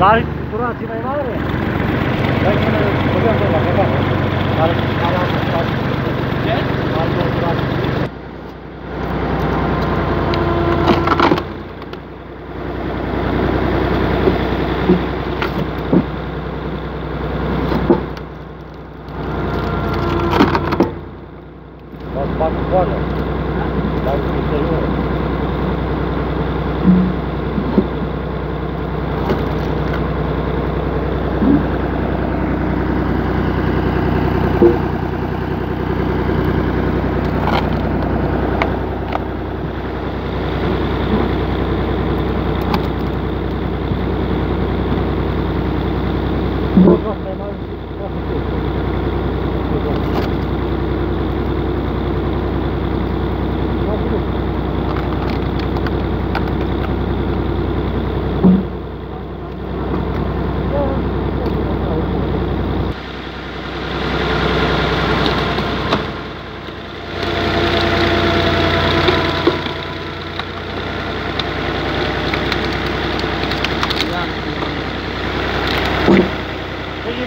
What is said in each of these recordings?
Dar buranın sineği var ya. Ben sana hocam böyle bakalım. Dar kalan kalan. Ne? Dar kalan. Bak bak var ya. Bak bir şey yok. Gracias.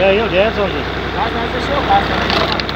E aí, onde é, Zonzinho? Lá, vai, fechou o passo. Né?